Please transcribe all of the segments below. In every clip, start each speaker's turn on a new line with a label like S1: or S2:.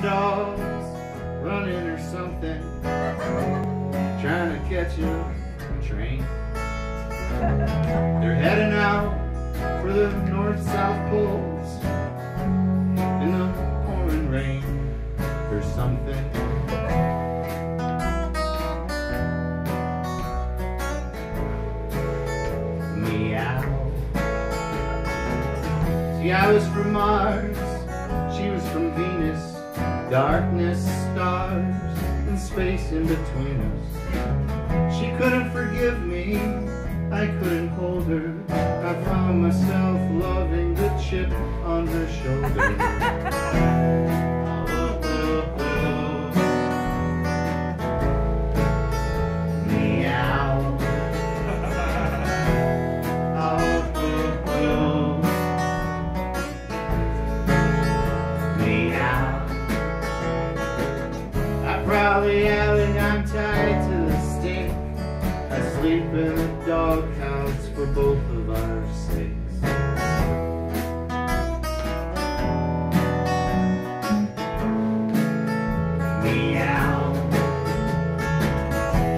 S1: dogs running or something, trying to catch a train. They're heading out for the north-south poles in the pouring rain or something. Meow. See, I was from Mars, darkness, stars, and space in between us. She couldn't forgive me, I couldn't hold her. I found myself loving the chip on her shoulder. Probably haven't I'm tied to the stick. I sleep in a doghouse for both of our sakes. Meow.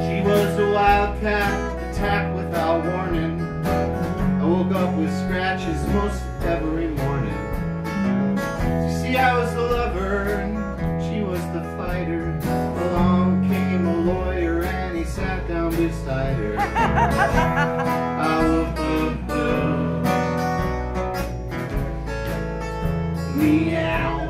S1: She was a wildcat, attacked without warning. I woke up with scratches most every morning. See, I was the lover, and she was the fighter. Meow.